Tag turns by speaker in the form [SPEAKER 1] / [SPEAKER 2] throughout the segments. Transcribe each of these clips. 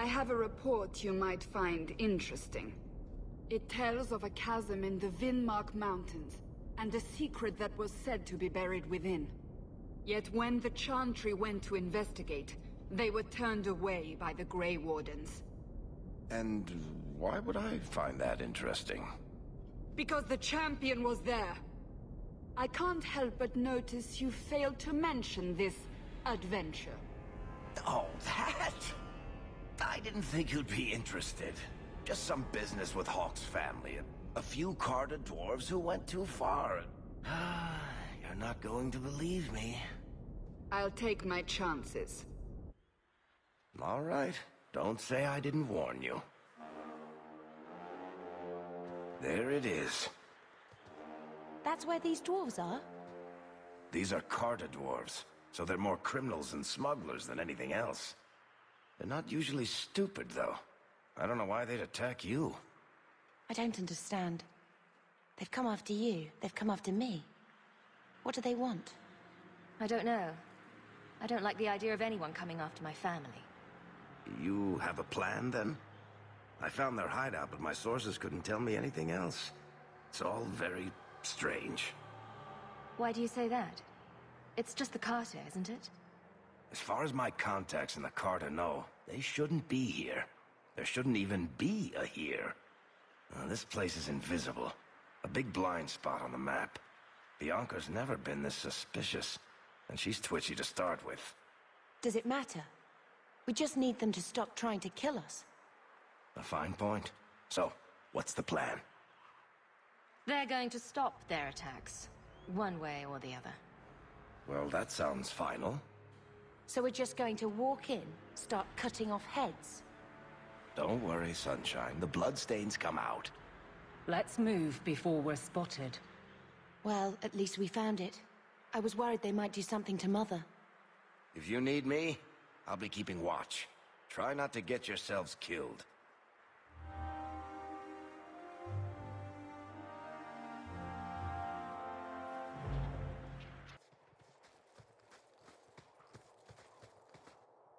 [SPEAKER 1] I have a report you might find interesting. It tells of a chasm in the Vimmark Mountains, and a secret that was said to be buried within. Yet when the Chantry went to investigate, they were turned away by the Grey Wardens.
[SPEAKER 2] And why would I find that interesting?
[SPEAKER 1] Because the champion was there. I can't help but notice you failed to mention this adventure.
[SPEAKER 2] Oh, that? I didn't think you'd be interested. Just some business with Hawke's family. A, a few Carta dwarves who went too far. You're not going to believe me.
[SPEAKER 1] I'll take my chances.
[SPEAKER 2] All right. Don't say I didn't warn you. There it is.
[SPEAKER 3] That's where these dwarves are?
[SPEAKER 2] These are Carta dwarves, so they're more criminals and smugglers than anything else. They're not usually stupid, though. I don't know why they'd attack you.
[SPEAKER 3] I don't understand. They've come after you. They've come after me. What do they want?
[SPEAKER 4] I don't know. I don't like the idea of anyone coming after my family.
[SPEAKER 2] You have a plan, then? I found their hideout, but my sources couldn't tell me anything else. It's all very strange.
[SPEAKER 4] Why do you say that? It's just the Carta, isn't it?
[SPEAKER 2] As far as my contacts in the Carta know, they shouldn't be here. There shouldn't even be a here. Uh, this place is invisible. A big blind spot on the map. Bianca's never been this suspicious, and she's twitchy to start with.
[SPEAKER 3] Does it matter? We just need them to stop trying to kill us.
[SPEAKER 2] A fine point. So, what's the plan?
[SPEAKER 4] They're going to stop their attacks. One way or the other.
[SPEAKER 2] Well, that sounds final.
[SPEAKER 3] So we're just going to walk in, start cutting off heads?
[SPEAKER 2] Don't worry, Sunshine. The bloodstains come out.
[SPEAKER 5] Let's move before we're spotted.
[SPEAKER 3] Well, at least we found it. I was worried they might do something to Mother.
[SPEAKER 2] If you need me, I'll be keeping watch. Try not to get yourselves killed.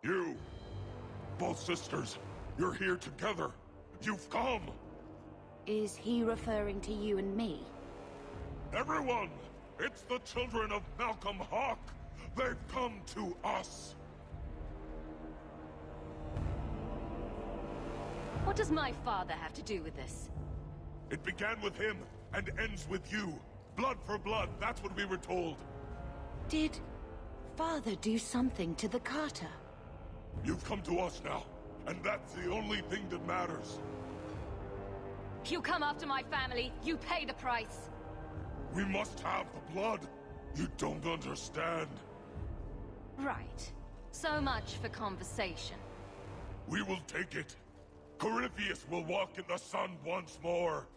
[SPEAKER 6] You! Both sisters, you're here together. You've come!
[SPEAKER 3] Is he referring to you and me?
[SPEAKER 6] Everyone! It's the children of Malcolm Hawke! They've come to us!
[SPEAKER 4] What does my father have to do with this?
[SPEAKER 6] It began with him, and ends with you. Blood for blood, that's what we were told.
[SPEAKER 3] Did... Father do something to the Carta?
[SPEAKER 6] You've come to us now, and that's the only thing that matters.
[SPEAKER 4] You come after my family, you pay the price.
[SPEAKER 6] We must have the blood. You don't understand.
[SPEAKER 4] Right. So much for conversation.
[SPEAKER 6] We will take it. Corypheus will walk in the sun once more.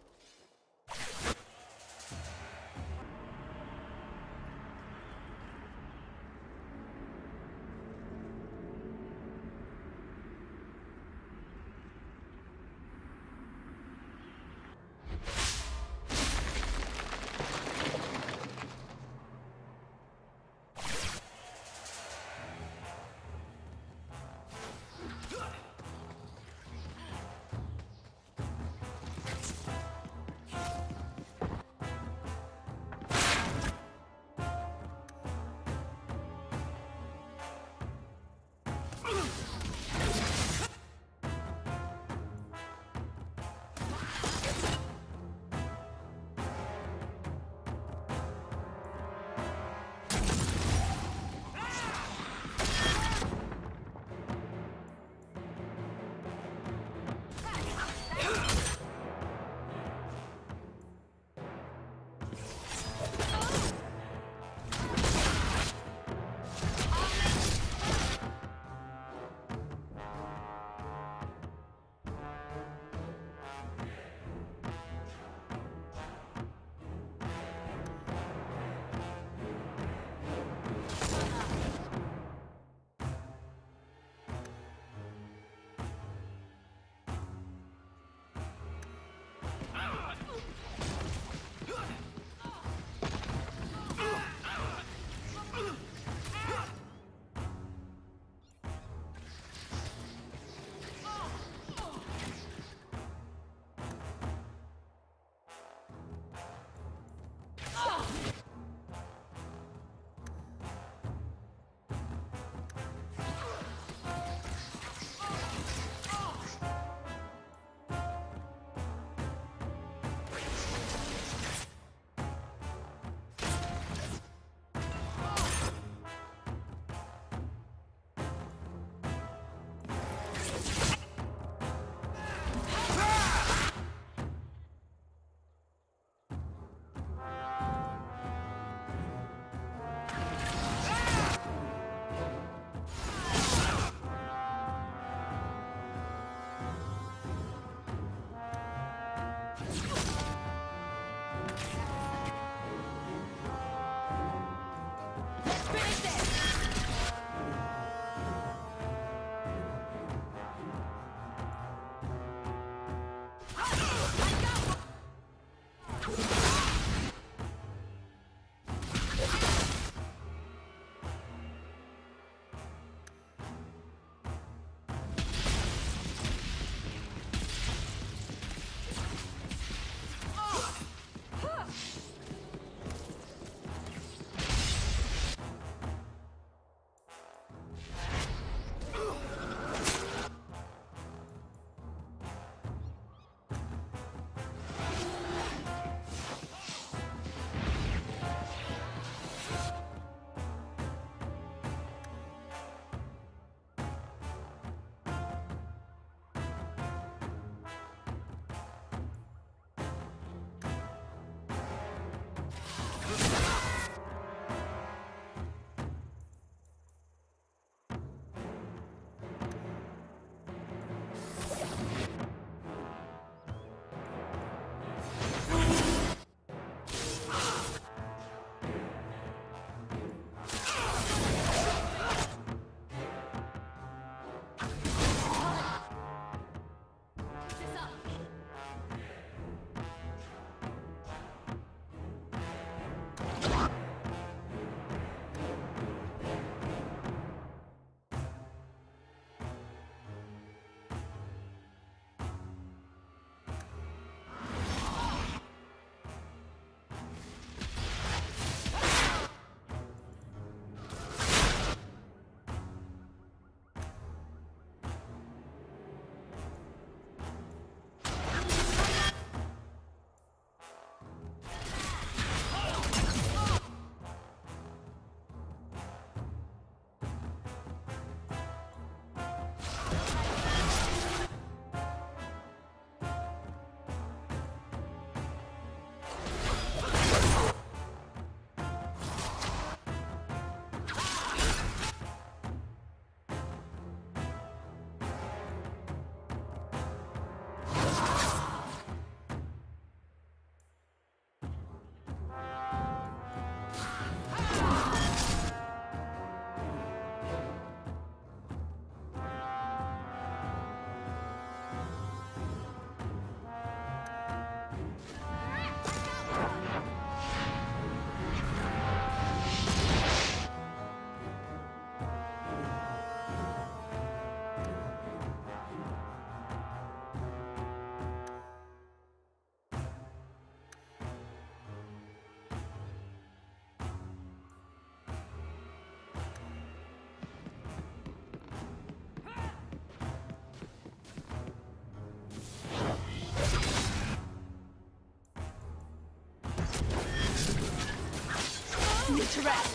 [SPEAKER 7] To.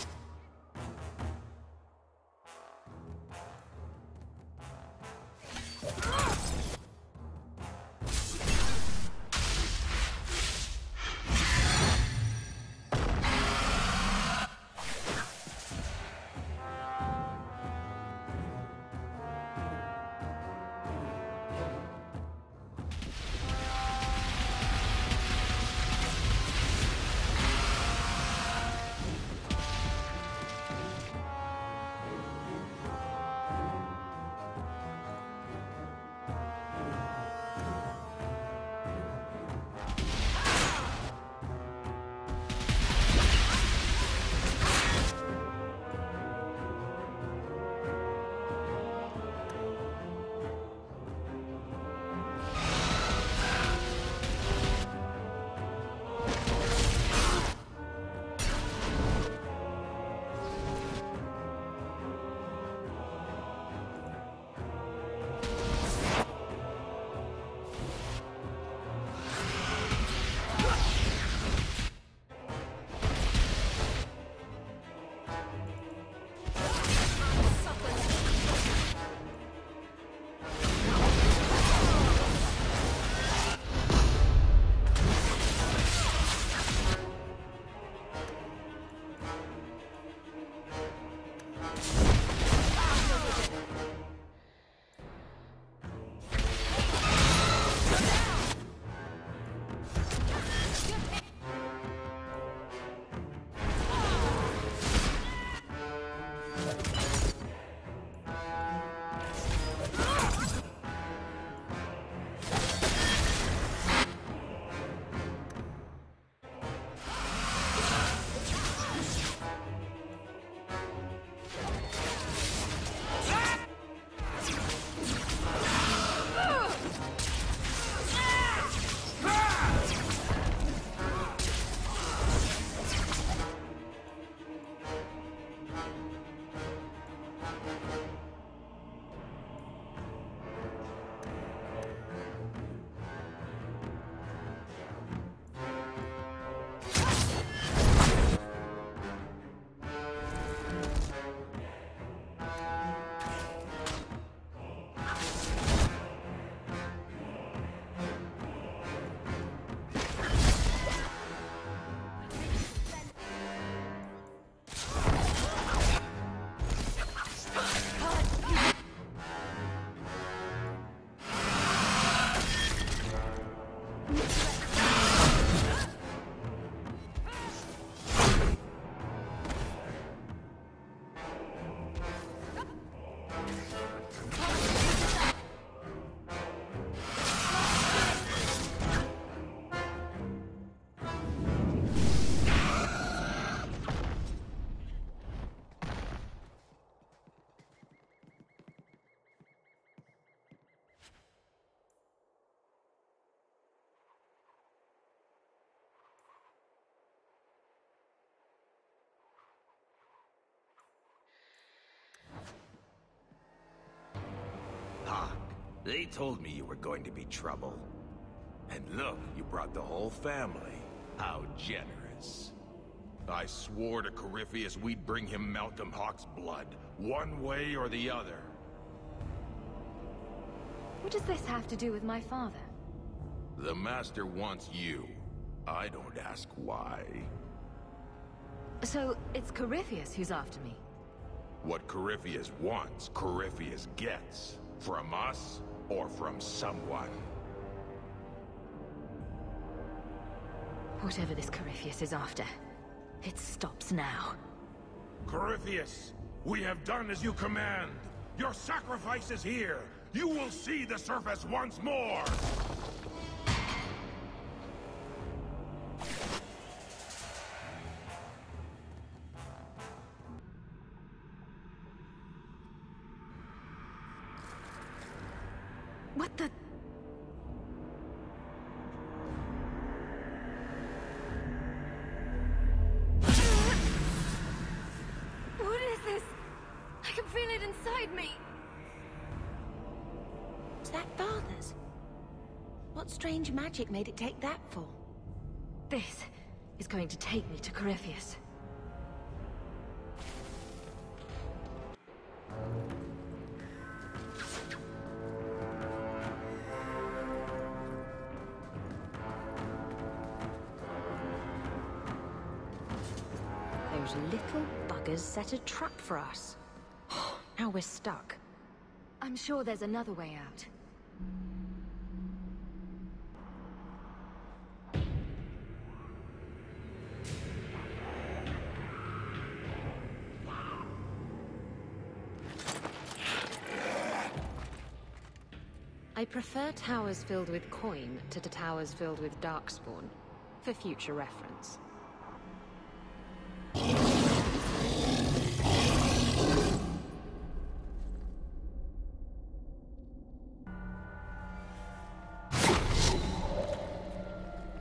[SPEAKER 8] They told me you were going to be trouble. And look, you brought the whole family. How generous. I swore to Corypheus we'd bring him Malcolm Hawke's blood, one way or the other.
[SPEAKER 4] What does this have to do with my father?
[SPEAKER 8] The Master wants you. I don't ask why.
[SPEAKER 4] So, it's Corypheus who's after me?
[SPEAKER 8] What Corypheus wants, Corypheus gets. From us, or from someone.
[SPEAKER 4] Whatever this Corypheus is after, it stops now.
[SPEAKER 3] Corypheus, we have done as you command. Your sacrifice is here. You will see the surface once more.
[SPEAKER 7] magic made it take that for.
[SPEAKER 4] This is going to take me to Corypheus.
[SPEAKER 9] Those little buggers set a trap for us. now we're stuck.
[SPEAKER 4] I'm sure there's another way out.
[SPEAKER 9] Prefer towers filled with coin to the towers filled with darkspawn, for future reference.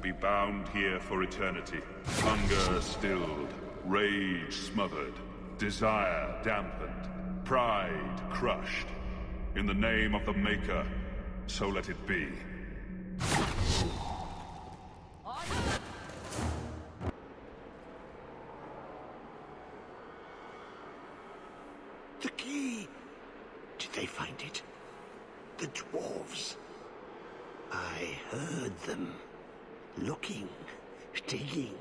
[SPEAKER 10] Be bound here for eternity. Hunger stilled, rage smothered, desire dampened, pride crushed. In the name of the Maker, so let it be.
[SPEAKER 11] The key! Did they find it? The dwarves. I heard them. Looking, digging.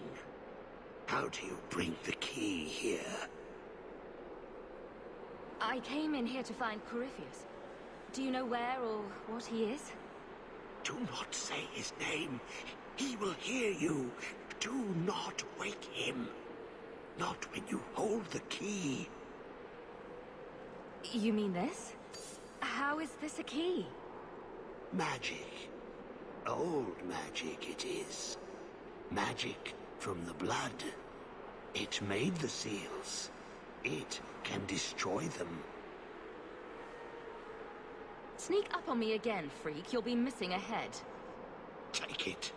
[SPEAKER 11] How do you bring the key here?
[SPEAKER 4] I came in here to find Corypheus. Do you know where or what he is?
[SPEAKER 11] Do not say his name. He will hear you. Do not wake him. Not when you hold the key.
[SPEAKER 4] You mean this? How is this a key?
[SPEAKER 11] Magic. Old magic it is. Magic from the blood. It made the seals. It can destroy them.
[SPEAKER 4] Sneak up on me again, freak. You'll be missing a head.
[SPEAKER 11] Take it.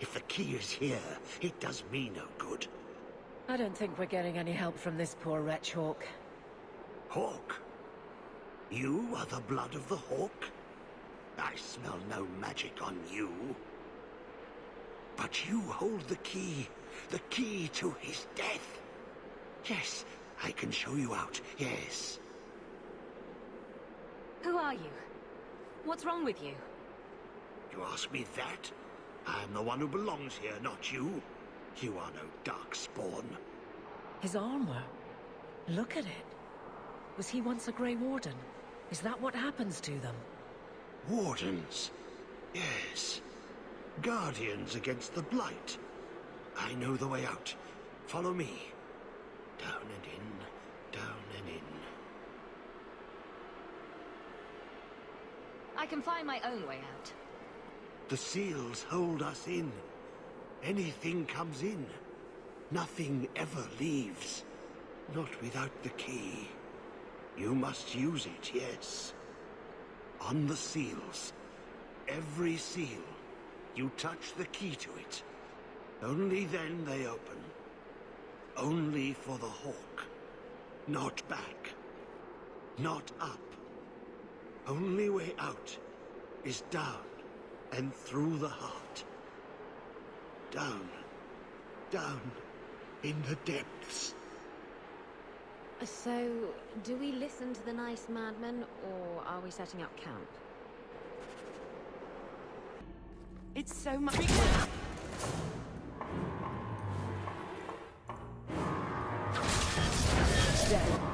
[SPEAKER 11] If the key is here, it does me no good.
[SPEAKER 5] I don't think we're getting any help from this poor wretch, Hawke.
[SPEAKER 11] Hawke? You are the blood of the Hawke? I smell no magic on you. But you hold the key. The key to his death. Yes, I can show you out. Yes.
[SPEAKER 4] Who are you? What's wrong with you?
[SPEAKER 11] You ask me that? I'm the one who belongs here, not you. You are no darkspawn.
[SPEAKER 5] His armor. Look at it. Was he once a Grey Warden? Is that what happens to them?
[SPEAKER 11] Wardens? Yes. Guardians against the Blight. I know the way out. Follow me. Down and in, down and in.
[SPEAKER 4] I can find my own way out.
[SPEAKER 11] The seals hold us in. Anything comes in. Nothing ever leaves. Not without the key. You must use it, yes. On the seals. Every seal. You touch the key to it. Only then they open. Only for the Hawke. Not back. Not up. Only way out is down and through the heart. Down. Down. In the depths.
[SPEAKER 9] So, do we listen to the nice madman, or are we setting up camp?
[SPEAKER 3] It's so much.
[SPEAKER 5] Dead.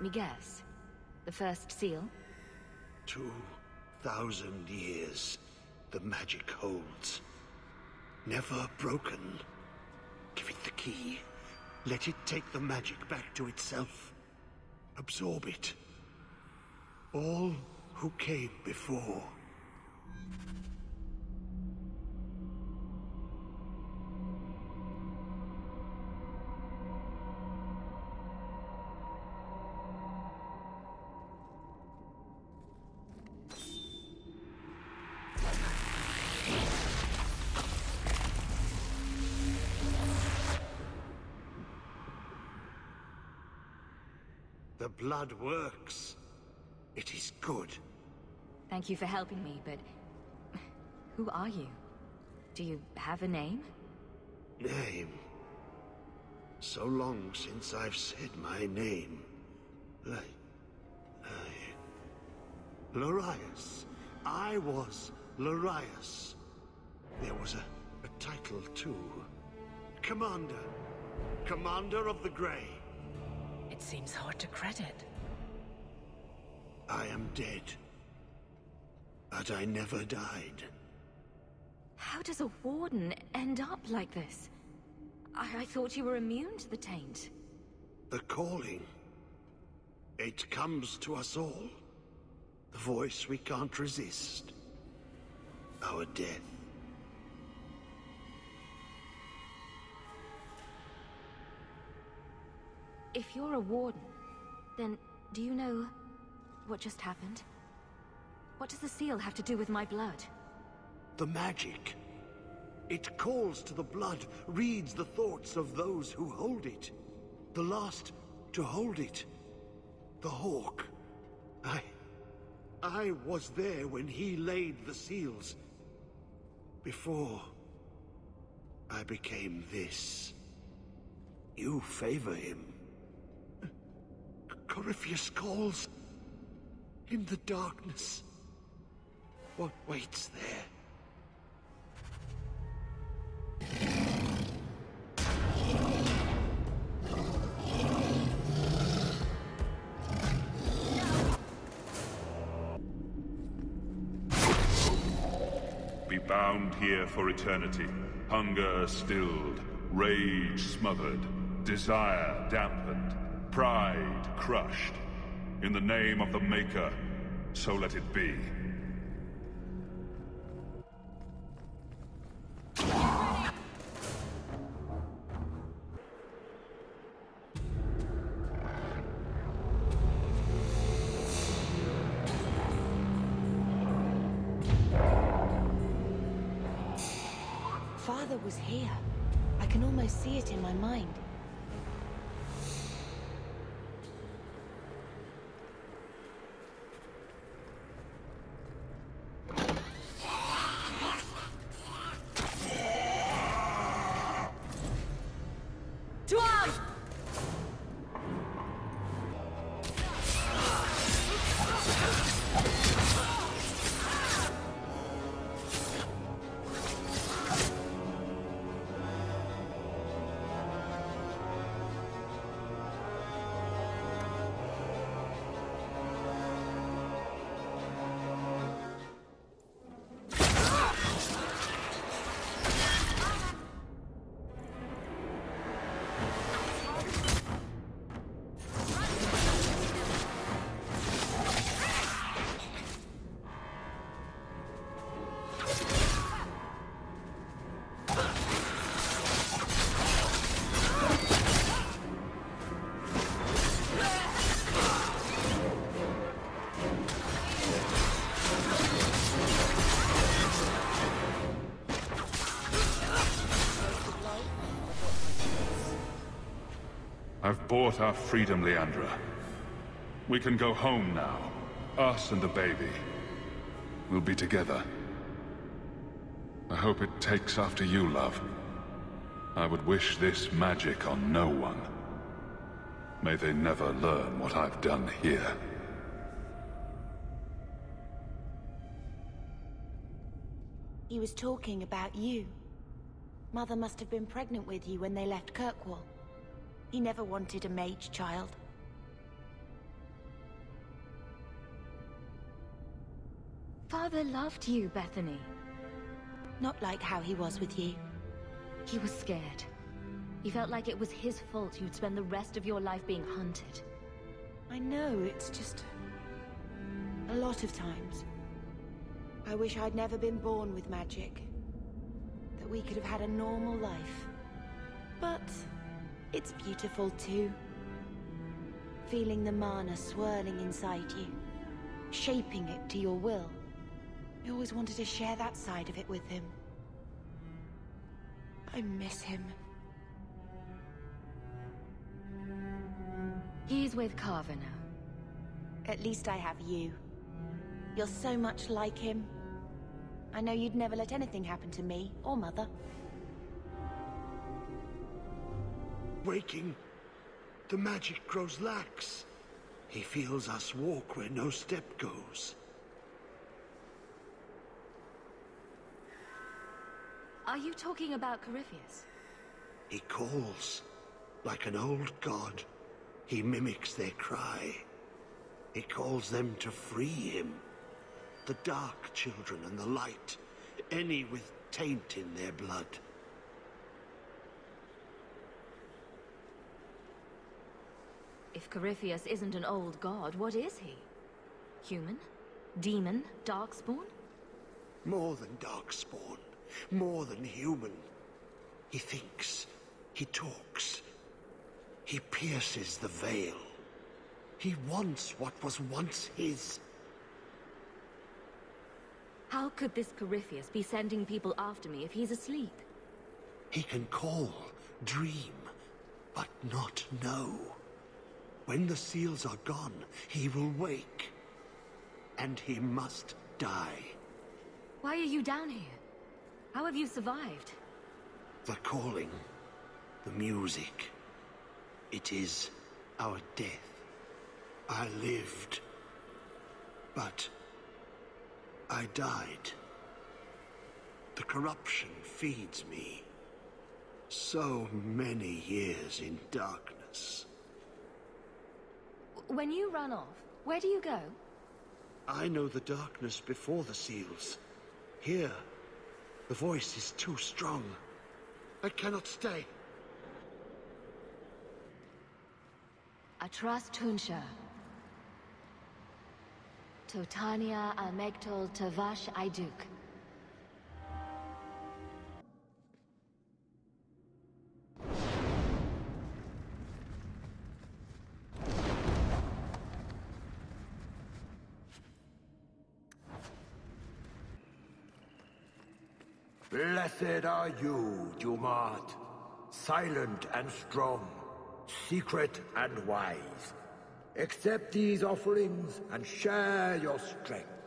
[SPEAKER 4] Let me guess. The first seal?
[SPEAKER 11] Two thousand years the magic holds. Never broken. Give it the key. Let it take the magic back to itself. Absorb it. All who came before. Blood works. It is good.
[SPEAKER 4] Thank you for helping me, but... Who are you? Do you have a name?
[SPEAKER 11] Name? So long since I've said my name. Like... I... Larius. I was Larius. There was a, a title, too. Commander. Commander of the Grey.
[SPEAKER 5] It seems hard to credit.
[SPEAKER 11] I am dead. But I never died.
[SPEAKER 4] How does a warden end up like this? I, I thought you were immune to the taint.
[SPEAKER 11] The calling. It comes to us all. The voice we can't resist. Our death.
[SPEAKER 4] If you're a warden, then do you know what just happened? What does the seal have to do with my blood?
[SPEAKER 11] The magic. It calls to the blood, reads the thoughts of those who hold it. The last to hold it. The Hawke. I... I was there when he laid the seals. Before... I became this. You favor him. Corypheus calls. In the darkness. What waits there?
[SPEAKER 10] Be bound here for eternity. Hunger stilled, rage smothered, desire dampened, pride crushed. In the name of the Maker, so let it be. Bought our freedom, Leandra. We can go home now. Us and the baby. We'll be together. I hope it takes after you, love. I would wish this magic on no one. May they never learn what I've done here.
[SPEAKER 3] He was talking about you. Mother must have been pregnant with you when they left Kirkwall. He never wanted a mage child.
[SPEAKER 4] Father loved you, Bethany.
[SPEAKER 3] Not like how he was with you.
[SPEAKER 4] He was scared. He felt like it was his fault you'd spend the rest of your life being hunted.
[SPEAKER 3] I know, it's just... A lot of times. I wish I'd never been born with magic. That we could have had a normal life. But... It's beautiful too. Feeling the mana swirling inside you. Shaping it to your will. I always wanted to share that side of it with him. I miss him.
[SPEAKER 4] He's with Carver now.
[SPEAKER 3] At least I have you. You're so much like him. I know you'd never let anything happen to me, or Mother.
[SPEAKER 11] Waking, the magic grows lax. He feels us walk where no step goes.
[SPEAKER 4] Are you talking about Corypheus?
[SPEAKER 11] He calls, like an old god. He mimics their cry. He calls them to free him. The Dark Children and the Light. Any with taint in their blood.
[SPEAKER 4] If Corypheus isn't an old god, what is he? Human? Demon? Darkspawn?
[SPEAKER 11] More than Darkspawn. More than human. He thinks. He talks. He pierces the veil. He wants what was once his.
[SPEAKER 4] How could this Corypheus be sending people after me if he's asleep?
[SPEAKER 11] He can call, dream, but not know. When the seals are gone, he will wake. And he must die.
[SPEAKER 4] Why are you down here? How have you survived?
[SPEAKER 11] The calling, the music. It is our death. I lived, but I died. The corruption feeds me. So many years in darkness.
[SPEAKER 4] When you run off, where do you go?
[SPEAKER 11] I know the darkness before the seals. Here, the voice is too strong. I cannot stay.
[SPEAKER 4] Atras Tunsha. Totania Almegtol Tavash Aiduk.
[SPEAKER 12] Blessed are you, Dumat. Silent and strong, secret and wise. Accept these offerings and share your strength.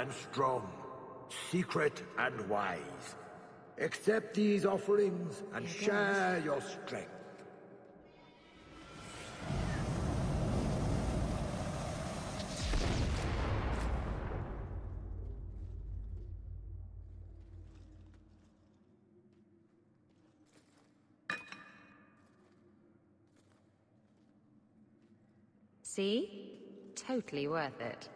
[SPEAKER 12] and strong, secret and wise. Accept these offerings and share your strength.
[SPEAKER 9] See? Totally worth it.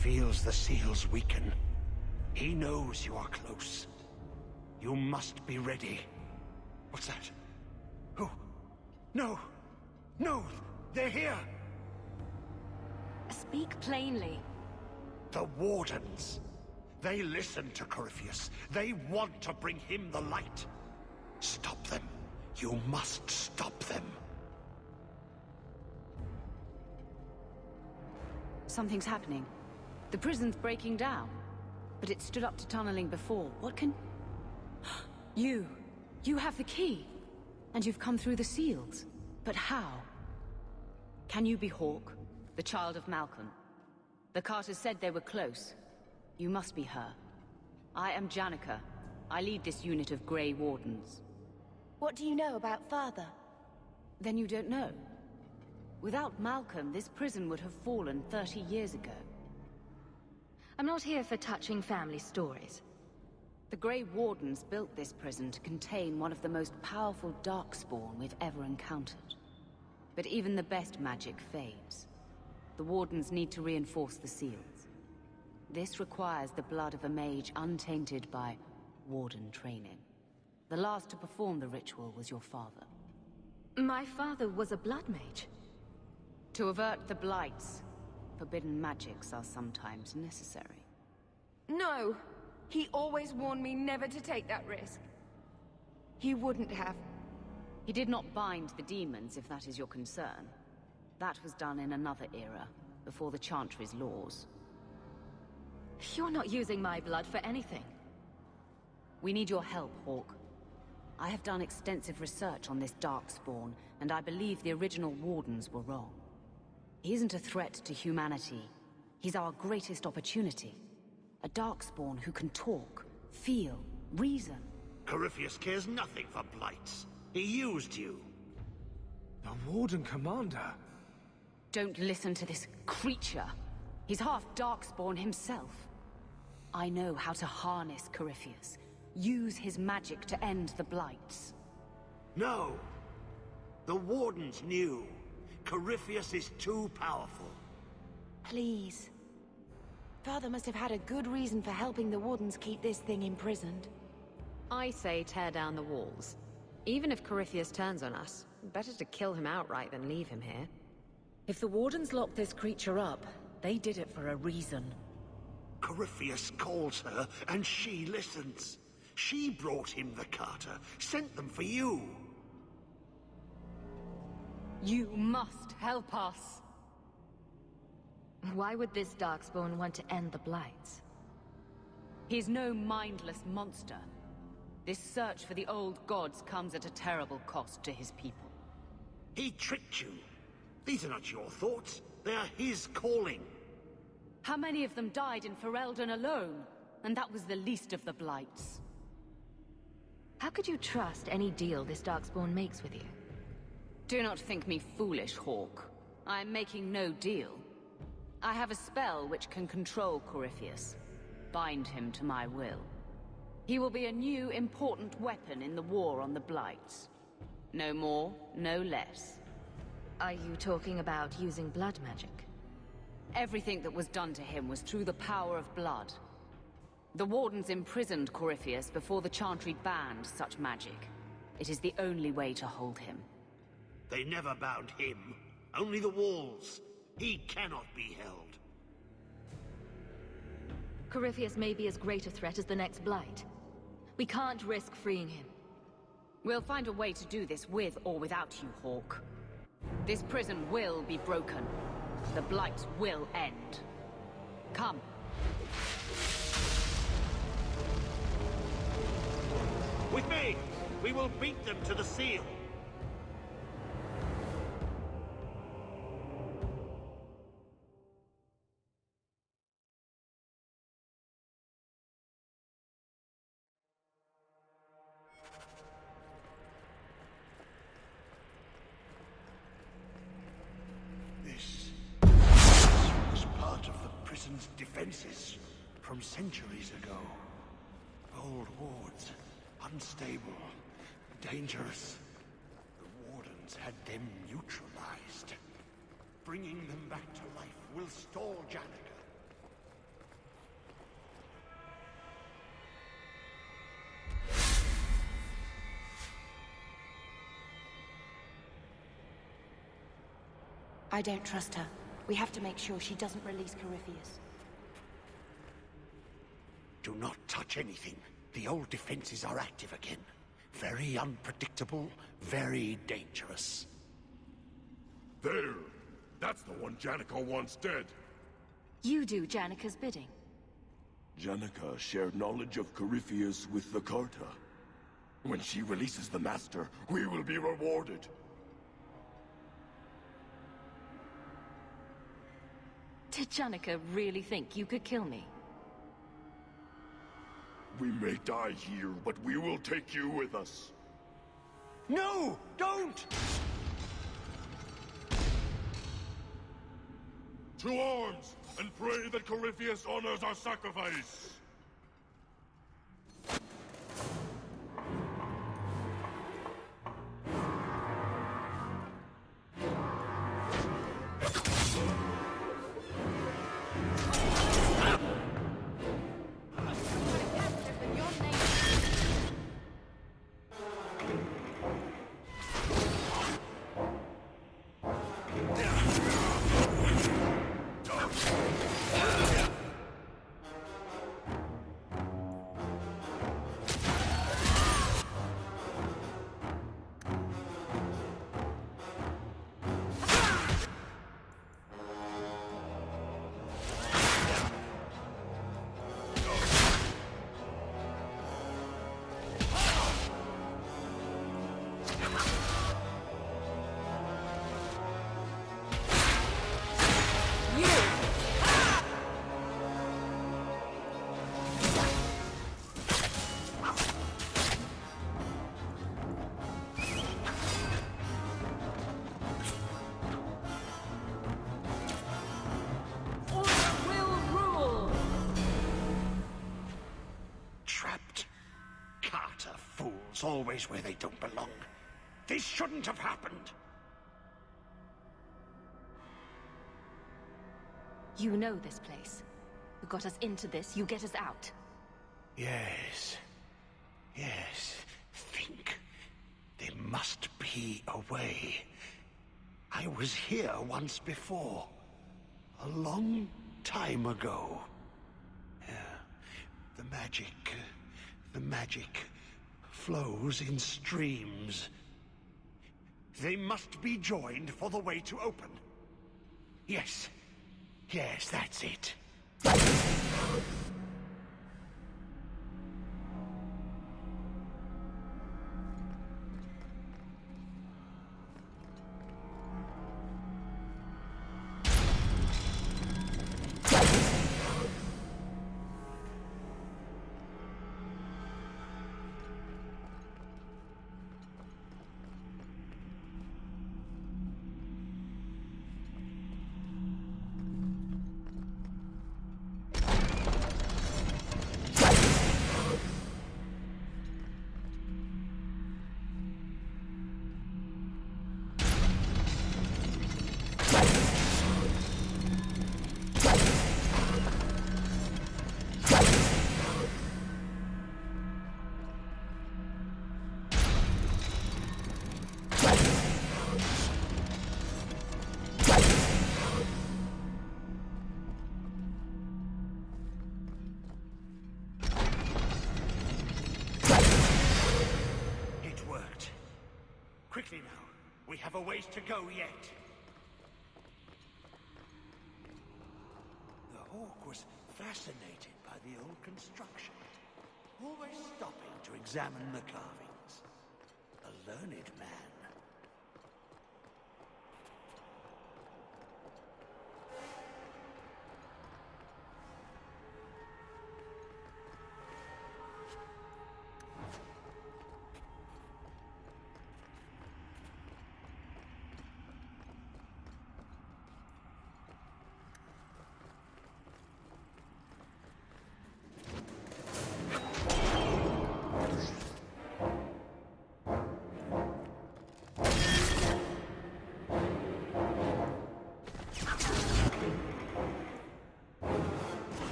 [SPEAKER 11] feels the seals weaken. He knows you are close. You must be ready. What's that? Who? No! No! They're here!
[SPEAKER 4] Speak plainly.
[SPEAKER 11] The Wardens. They listen to Corypheus. They want to bring him the light. Stop them. You must stop them.
[SPEAKER 13] Something's happening. The prison's breaking down. But it stood up to tunneling before. What can... you! You have the key! And you've come through the seals. But how? Can you be Hawke, the child of Malcolm? The Carters said they were close. You must be her. I am Janeka. I lead this unit of Grey Wardens.
[SPEAKER 3] What do you know about Father?
[SPEAKER 13] Then you don't know? Without Malcolm, this prison would have fallen 30 years ago.
[SPEAKER 4] I'm not here for touching family stories.
[SPEAKER 13] The Grey Wardens built this prison to contain one of the most powerful Darkspawn we've ever encountered. But even the best magic fades. The Wardens need to reinforce the seals. This requires the blood of a mage untainted by Warden training. The last to perform the ritual was your father.
[SPEAKER 4] My father was a blood mage.
[SPEAKER 13] To avert the blights, forbidden magics are sometimes necessary.
[SPEAKER 3] No! He always warned me never to take that risk. He wouldn't have.
[SPEAKER 13] He did not bind the demons, if that is your concern. That was done in another era, before the Chantry's laws.
[SPEAKER 4] You're not using my blood for anything.
[SPEAKER 13] We need your help, Hawke. I have done extensive research on this Darkspawn, and I believe the original Wardens were wrong. He isn't a threat to humanity. He's our greatest opportunity. A Darkspawn who can talk, feel, reason.
[SPEAKER 11] Corypheus cares nothing for blights. He used you.
[SPEAKER 14] The Warden Commander?
[SPEAKER 13] Don't listen to this creature. He's half Darkspawn himself. I know how to harness Corypheus. Use his magic to end the Blights.
[SPEAKER 11] No. The Wardens knew. Corypheus is too powerful.
[SPEAKER 3] Please. Father must have had a good reason for helping the Wardens keep this thing imprisoned.
[SPEAKER 9] I say tear down the walls. Even if Corypheus turns on us, better to kill him outright than leave him here.
[SPEAKER 5] If the Wardens locked this creature up, they did it for a reason.
[SPEAKER 11] Corypheus calls her, and she listens. She brought him the Carta, sent them for you.
[SPEAKER 13] You must help us.
[SPEAKER 4] Why would this Darkspawn want to end the Blights?
[SPEAKER 13] He's no mindless monster. This search for the old gods comes at a terrible cost to his people.
[SPEAKER 11] He tricked you. These are not your thoughts. They are his calling.
[SPEAKER 13] How many of them died in Ferelden alone? And that was the least of the Blights.
[SPEAKER 4] How could you trust any deal this Darkspawn makes with you?
[SPEAKER 13] Do not think me foolish, Hawke. I am making no deal. I have a spell which can control Corypheus. Bind him to my will. He will be a new, important weapon in the war on the Blights. No more, no less.
[SPEAKER 4] Are you talking about using blood magic?
[SPEAKER 13] Everything that was done to him was through the power of blood. The Wardens imprisoned Corypheus before the Chantry banned such magic. It is the only way to hold him.
[SPEAKER 11] They never bound him. Only the walls. He cannot be held.
[SPEAKER 4] Corypheus may be as great a threat as the next Blight. We can't risk freeing him.
[SPEAKER 13] We'll find a way to do this with or without you, Hawke. This prison will be broken. The Blight will end. Come.
[SPEAKER 11] With me! We will beat them to the seal!
[SPEAKER 3] I don't trust her. We have to make sure she doesn't release Corypheus.
[SPEAKER 11] Do not touch anything. The old defenses are active again. Very unpredictable, very dangerous.
[SPEAKER 6] There! That's the one Janeka wants dead.
[SPEAKER 4] You do Janeka's bidding.
[SPEAKER 15] Janeka shared knowledge of Corypheus with the Carta. When she releases the Master, we will be rewarded.
[SPEAKER 4] Did Janeka really think you could kill me?
[SPEAKER 15] We may die here, but we will take you with us.
[SPEAKER 11] No! Don't!
[SPEAKER 6] To arms, and pray that Corypheus honors our sacrifice!
[SPEAKER 11] Carta fools, always where they don't belong. This shouldn't have happened.
[SPEAKER 4] You know this place. You got us into this, you get us out.
[SPEAKER 11] Yes. Yes. Think. There must be a way. I was here once before. A long time ago. Yeah. The magic... The magic flows in streams. They must be joined for the way to open. Yes. Yes, that's it. To go yet. The Hawke was fascinated by the old construction, always stopping to examine the carvings. A learned man.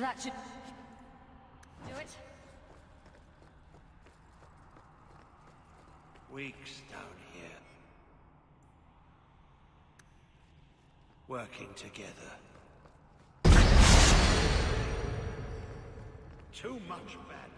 [SPEAKER 13] That should... Do it.
[SPEAKER 11] Weeks down here. Working together. Too much bad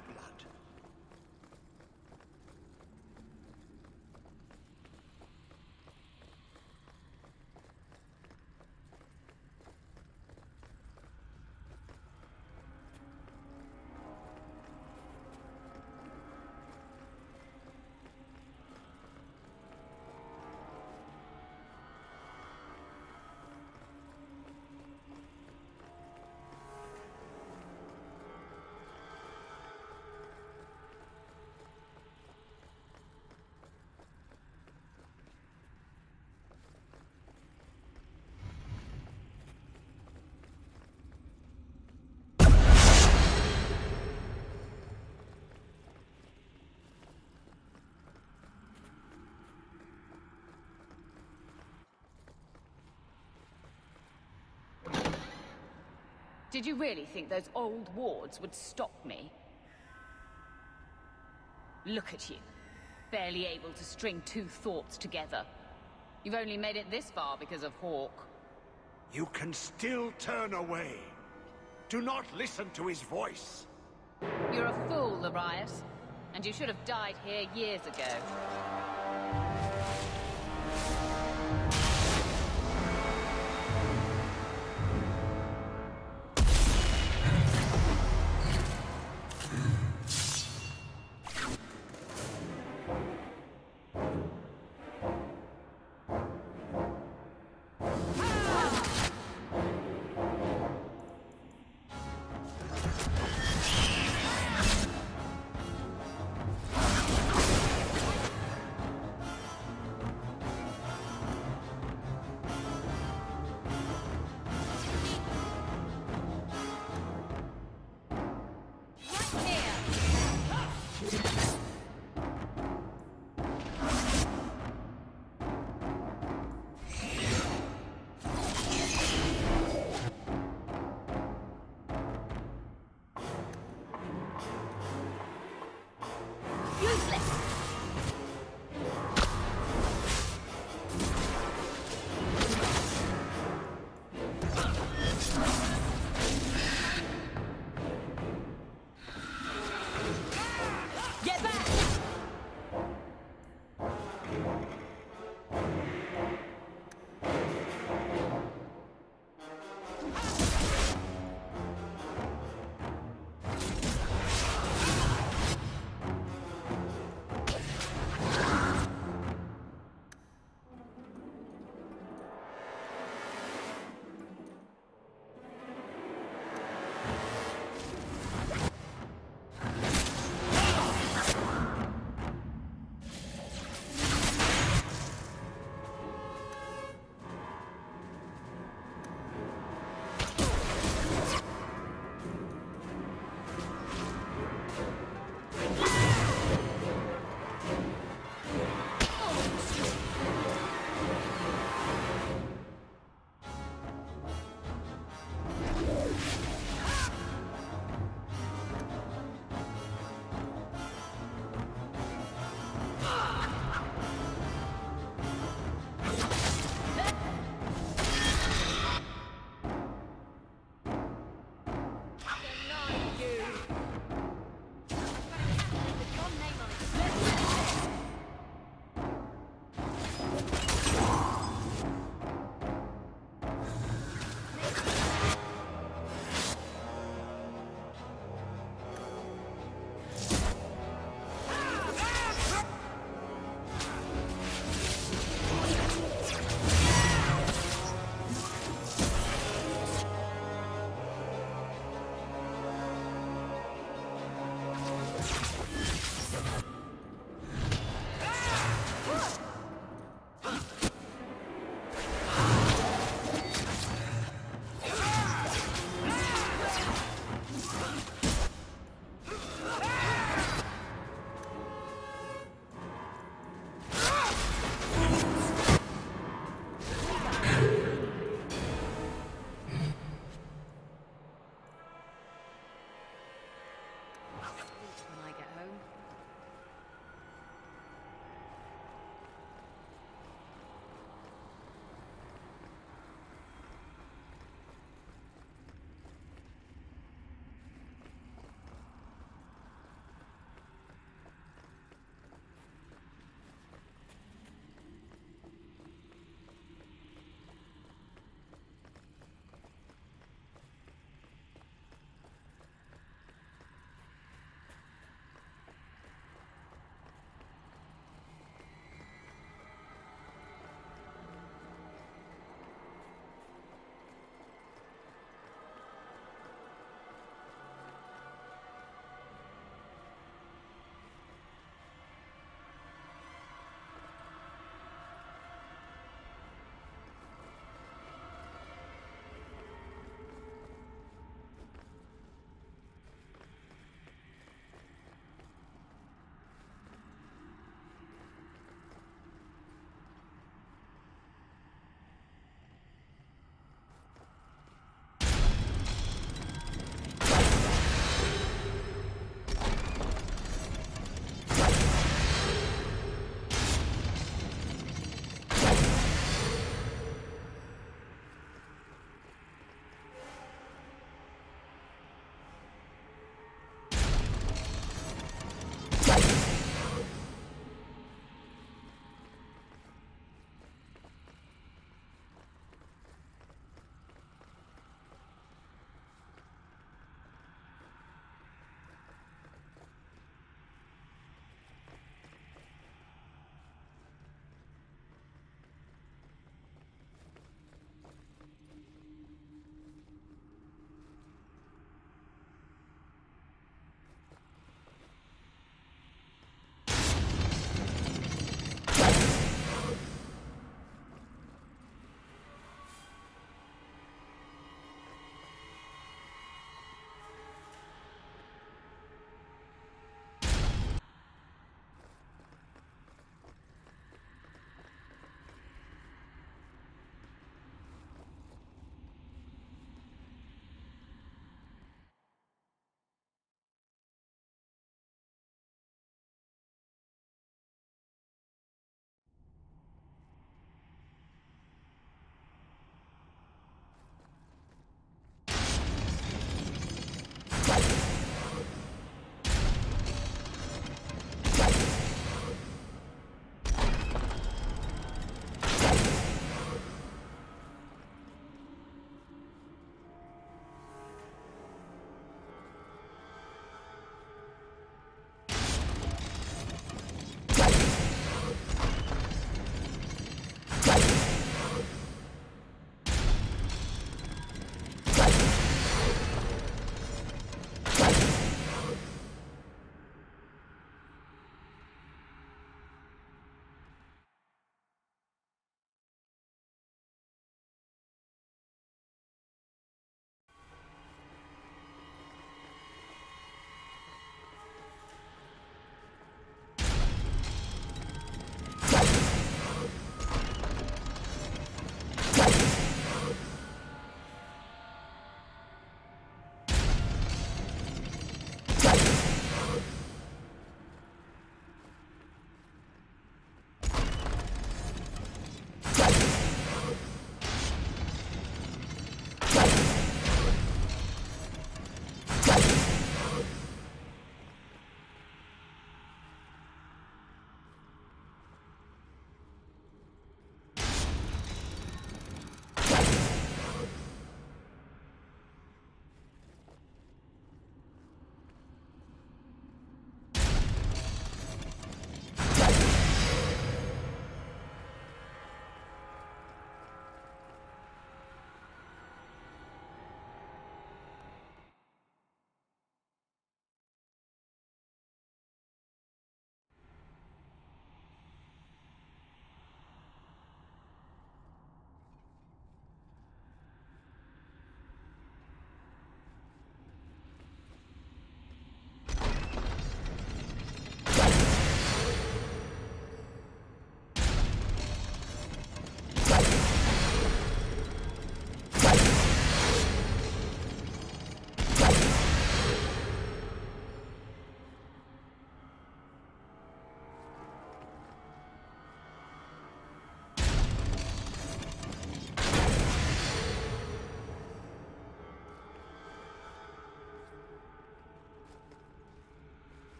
[SPEAKER 13] Did you really think those old wards would stop me? Look at you. Barely able to string two thoughts together. You've only made it this far because of Hawke.
[SPEAKER 11] You can still turn away. Do not listen to his voice.
[SPEAKER 13] You're a fool, Arias. And you should have died here years ago.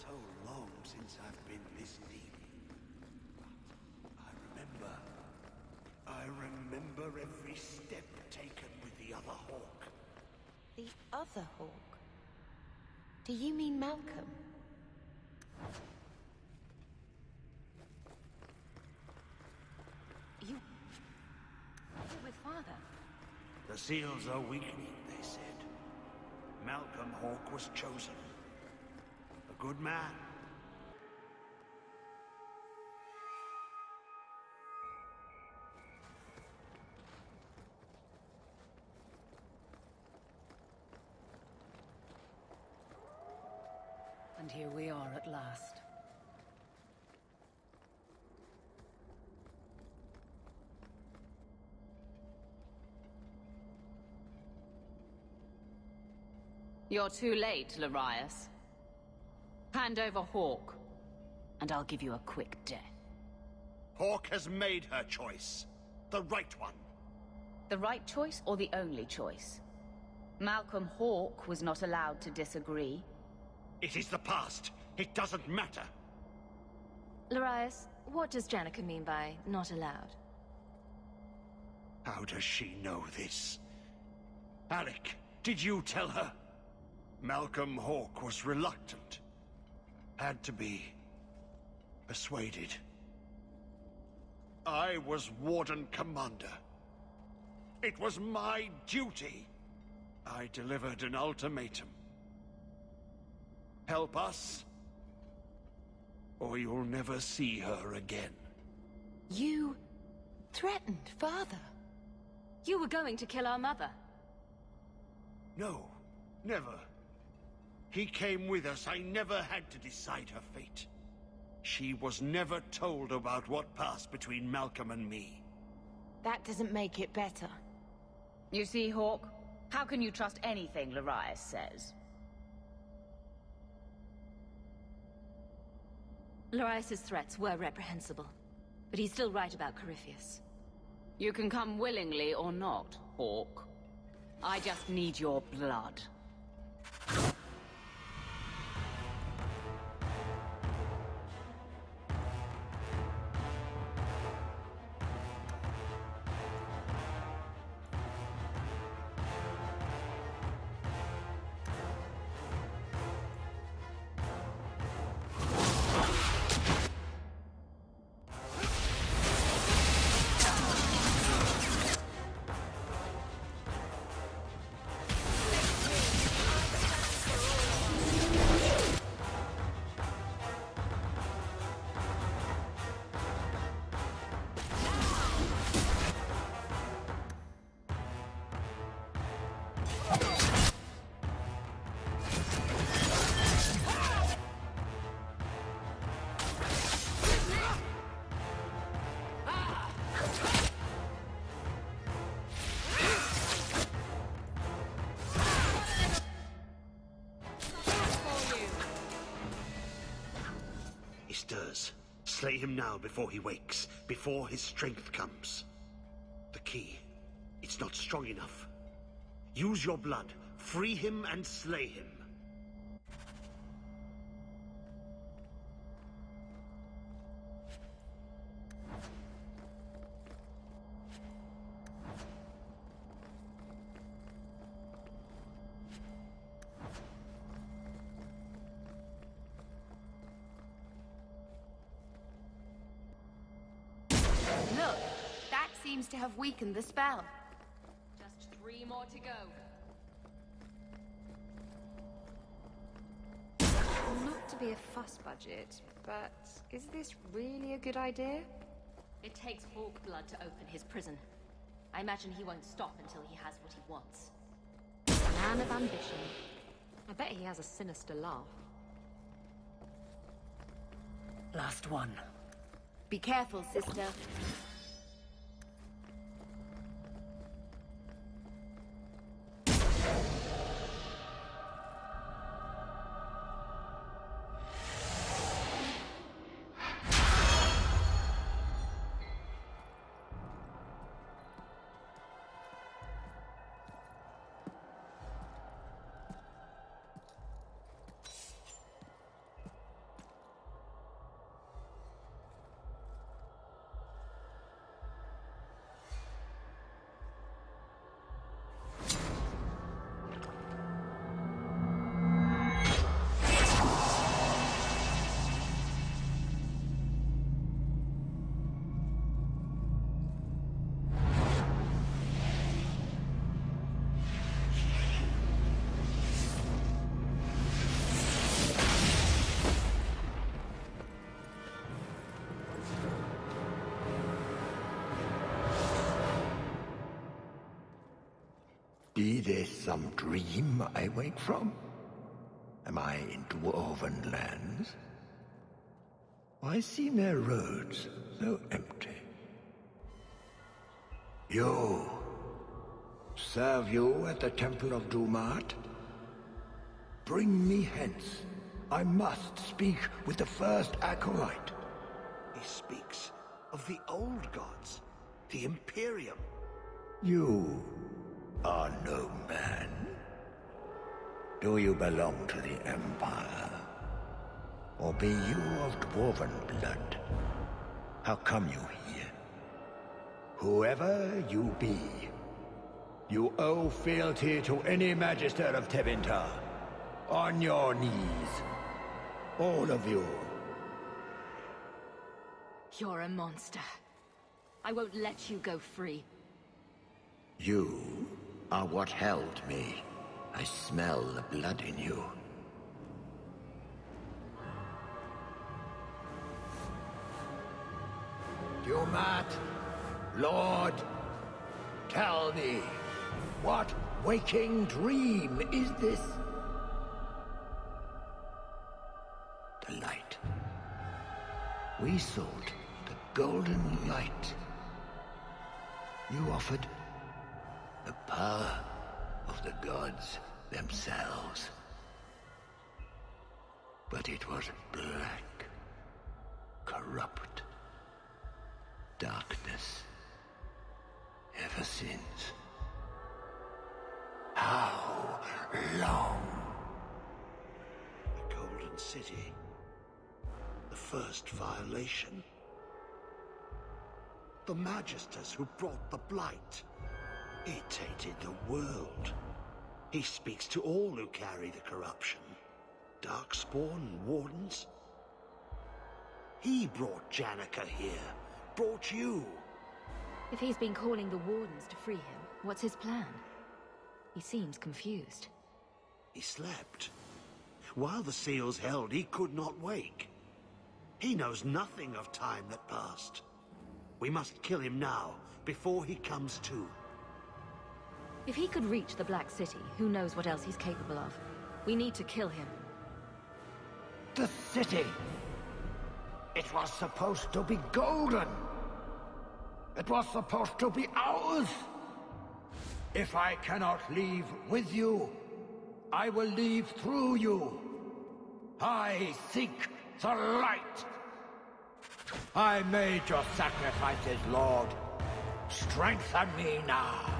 [SPEAKER 11] So long since I've been this deep. But I remember. I remember every step taken with the other Hawke.
[SPEAKER 3] The other Hawke? Do you mean Malcolm?
[SPEAKER 4] You... You're with Father.
[SPEAKER 11] The seals are weakening, they said. Malcolm Hawke was chosen. Good man.
[SPEAKER 13] And here we are at last. You're too late, Larius. Hand over Hawke, and I'll give you a quick death.
[SPEAKER 11] Hawke has made her choice. The right one.
[SPEAKER 13] The right choice or the only choice? Malcolm Hawke was not allowed to disagree.
[SPEAKER 11] It is the past. It doesn't matter.
[SPEAKER 4] Larius, what does Janeka mean by not allowed?
[SPEAKER 11] How does she know this? Alec, did you tell her? Malcolm Hawke was reluctant. Had to be. Persuaded. I was Warden Commander. It was my duty. I delivered an ultimatum. Help us, or you'll never see her again.
[SPEAKER 3] You... threatened Father?
[SPEAKER 4] You were going to kill our mother.
[SPEAKER 11] No, never. He came with us. I never had to decide her fate. She was never told about what passed between Malcolm and me.
[SPEAKER 3] That doesn't make it better.
[SPEAKER 13] You see, Hawke? How can you trust anything Larius says?
[SPEAKER 4] Larius's threats were reprehensible, but he's still right about Corypheus.
[SPEAKER 13] You can come willingly or not, Hawke. I just need your blood.
[SPEAKER 11] Before he wakes, before his strength comes. The key. It's not strong enough. Use your blood. Free him and slay him.
[SPEAKER 4] Weakened the spell. Just three more to go.
[SPEAKER 16] Not to be a fuss budget, but is this really a good idea?
[SPEAKER 4] It takes Hawke blood to open his prison. I imagine he won't stop until he has what he wants.
[SPEAKER 9] Man of ambition. I bet he has a sinister laugh.
[SPEAKER 13] Last one.
[SPEAKER 4] Be careful, sister.
[SPEAKER 12] Be this some dream I wake from? Am I in dwarven lands? Why seem their roads so empty? You! Serve you at the Temple of Dumat? Bring me hence. I must speak with the first acolyte.
[SPEAKER 11] He speaks of the old gods, the Imperium.
[SPEAKER 12] You are no man. Do you belong to the Empire? Or be you of dwarven blood? How come you here? Whoever you be, you owe fealty to any Magister of Tevinter. On your knees. All of you.
[SPEAKER 4] You're a monster. I won't let you go free.
[SPEAKER 12] You are what held me. I smell the blood in you. Dumat, Lord, tell me, what waking dream is this? The light. We sought the golden light. You offered the power of the gods themselves. But it was black, corrupt, darkness, ever since. How long?
[SPEAKER 11] The Golden City. The first violation. The Magisters who brought the Blight. He tainted the world. He speaks to all who carry the corruption. Darkspawn, Wardens. He brought Janeka here. Brought you.
[SPEAKER 4] If he's been calling the Wardens to free him, what's his plan? He seems confused.
[SPEAKER 11] He slept. While the seals held, he could not wake. He knows nothing of time that passed. We must kill him now, before he comes to.
[SPEAKER 4] If he could reach the Black City, who knows what else he's capable of? We need to kill him.
[SPEAKER 12] The city! It was supposed to be golden! It was supposed to be ours! If I cannot leave with you, I will leave through you. I seek the light. I made your sacrifices, Lord. Strengthen me now.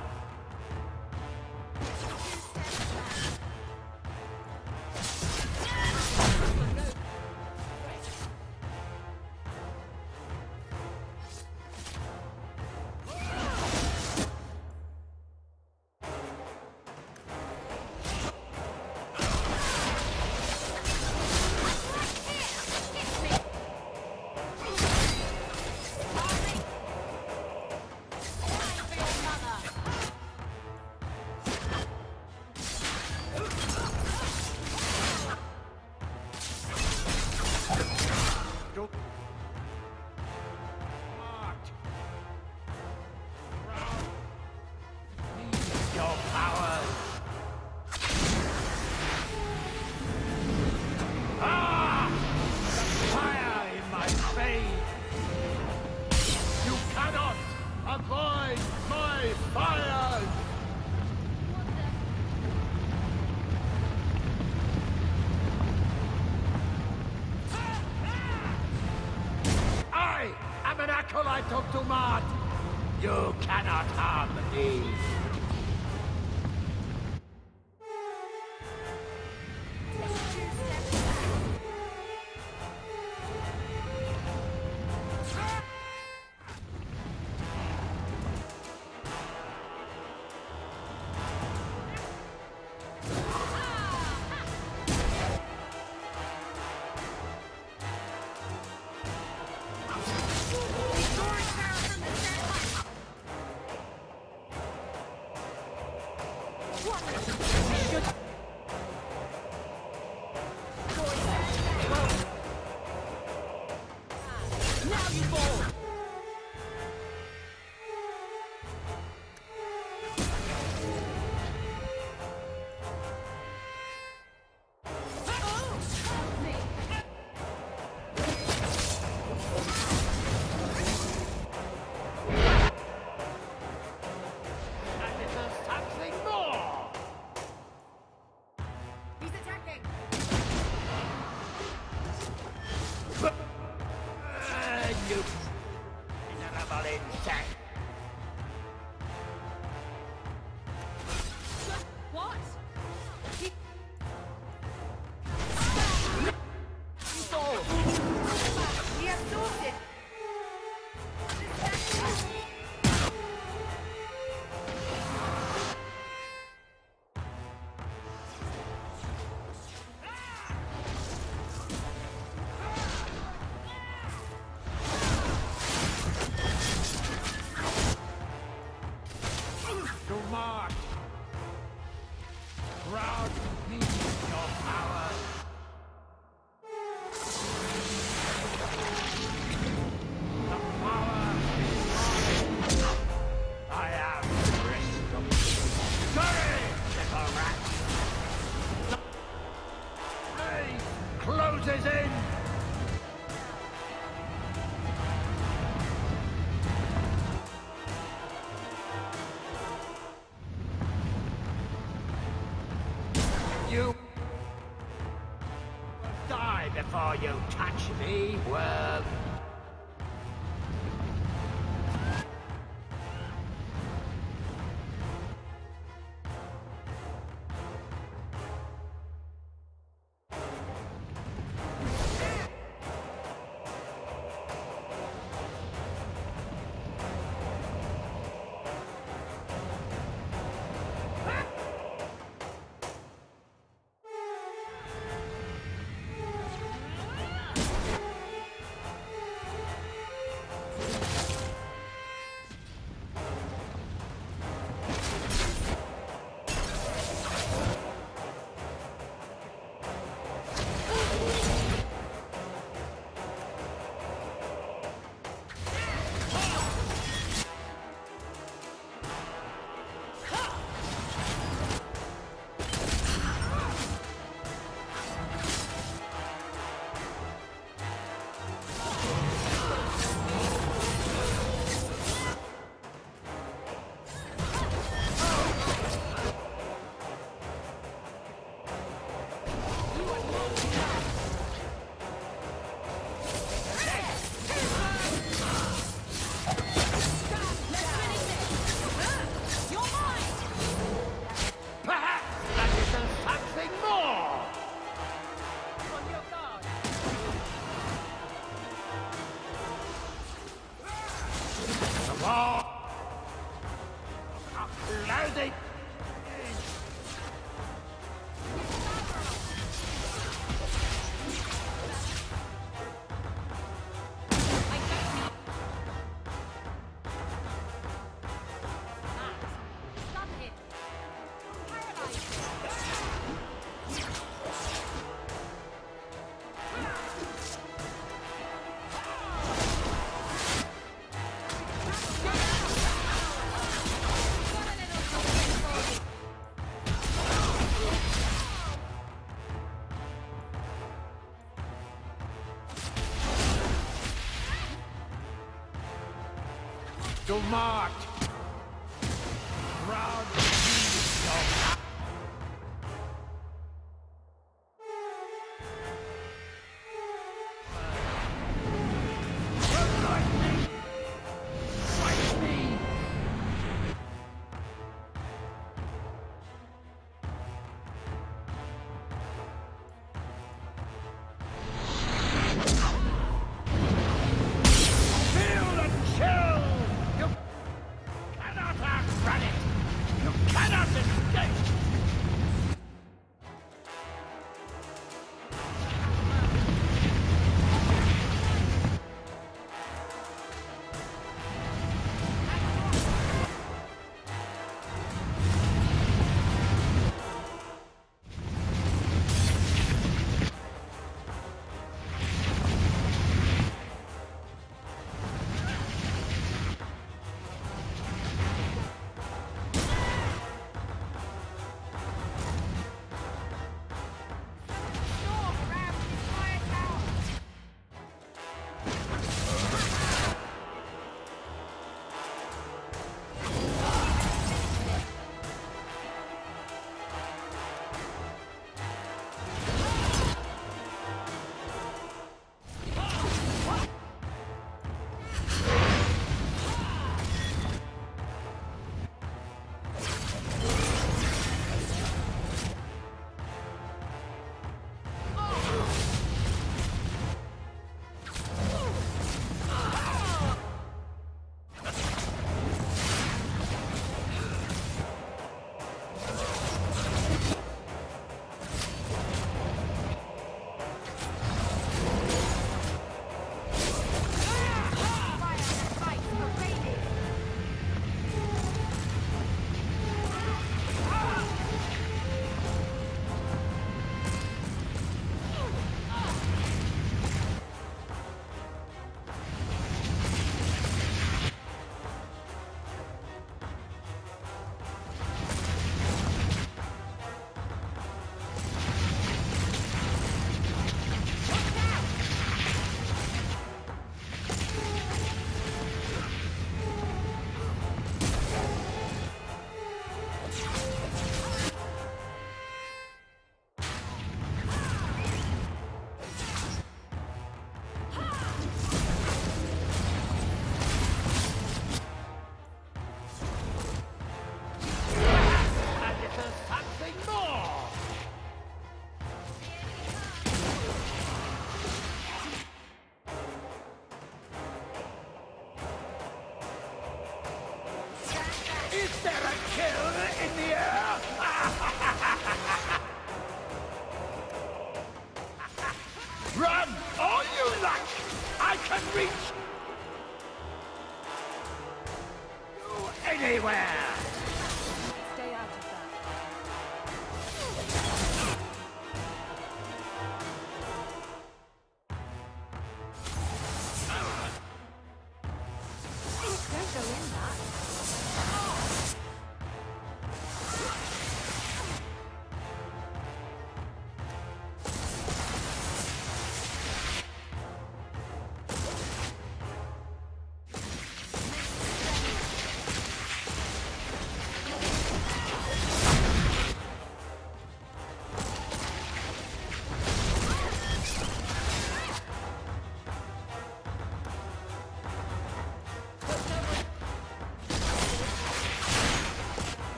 [SPEAKER 12] To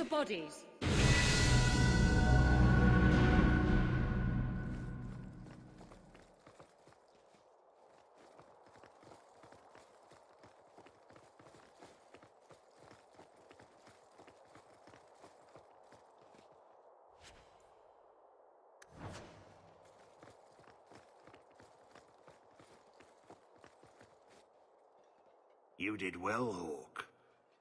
[SPEAKER 12] the
[SPEAKER 9] bodies!
[SPEAKER 11] You did well, Hawke.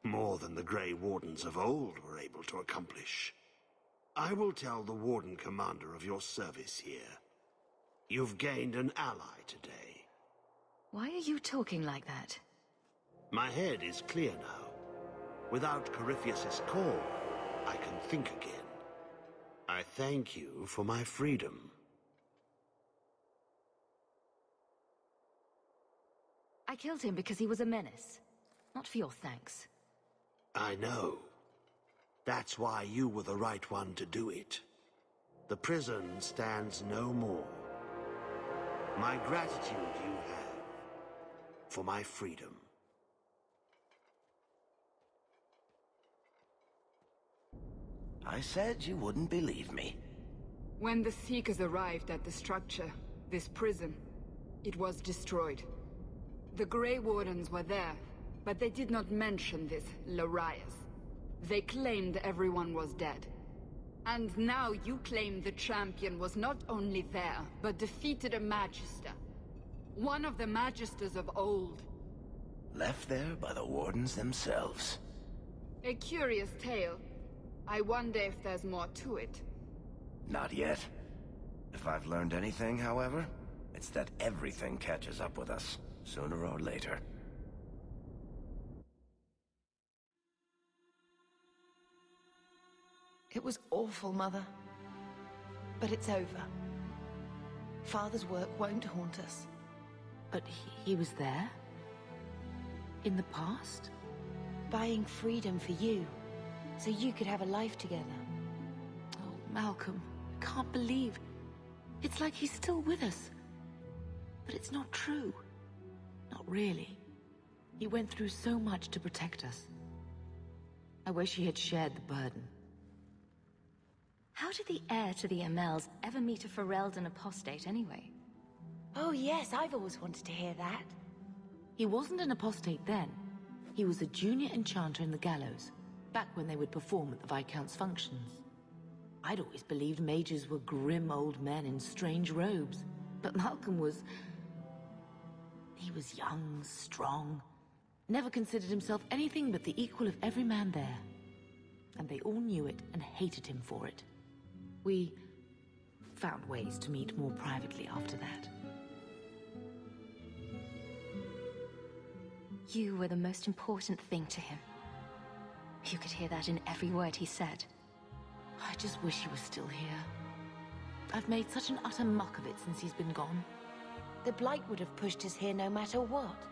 [SPEAKER 11] More than the Grey Wardens of old were able to accomplish. I will tell the Warden Commander of your service here. You've gained an ally today.
[SPEAKER 4] Why are you talking like that?
[SPEAKER 11] My head is clear now. Without Corypheus's call, I can think again. I thank you for my freedom.
[SPEAKER 4] I killed him because he was a menace. Not for your thanks.
[SPEAKER 11] I know. That's why you were the right one to do it. The prison stands no more. My gratitude you have for my freedom.
[SPEAKER 2] I said you wouldn't believe me.
[SPEAKER 1] When the Seekers arrived at the structure, this prison, it was destroyed. The Grey Wardens were there, but they did not mention this Larius. They claimed everyone was dead. And now you claim the champion was not only there, but defeated a Magister. One of the Magisters of old.
[SPEAKER 2] Left there by the Wardens themselves.
[SPEAKER 1] A curious tale. I wonder if there's more to it.
[SPEAKER 2] Not yet. If I've learned anything, however, it's that everything catches up with us, sooner or later.
[SPEAKER 3] It was awful, Mother. But it's over. Father's work won't haunt us.
[SPEAKER 5] But he, he was there? In the past?
[SPEAKER 3] Buying freedom for you, so you could have a life together.
[SPEAKER 5] Oh, Malcolm, I can't believe... It's like he's still with us. But it's not true. Not really. He went through so much to protect us. I wish he had shared the burden.
[SPEAKER 4] How did the heir to the Amells ever meet a Ferelden apostate anyway?
[SPEAKER 3] Oh yes, I've always wanted to hear that.
[SPEAKER 5] He wasn't an apostate then. He was a junior enchanter in the Gallows, back when they would perform at the Viscount's functions. I'd always believed mages were grim old men in strange robes, but Malcolm was... He was young, strong, never considered himself anything but the equal of every man there. And they all knew it and hated him for it. We found ways to meet more privately after that.
[SPEAKER 4] You were the most important thing to him. You could hear that in every word he said.
[SPEAKER 5] I just wish he was still here. I've made such an utter muck of it since he's been gone.
[SPEAKER 3] The Blight would have pushed us here no matter what.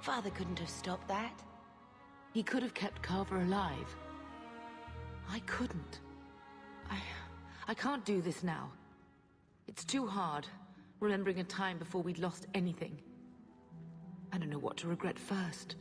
[SPEAKER 3] Father couldn't have stopped that.
[SPEAKER 5] He could have kept Carver alive. I couldn't. I... I can't do this now. It's too hard, remembering a time before we'd lost anything. I don't know what to regret first.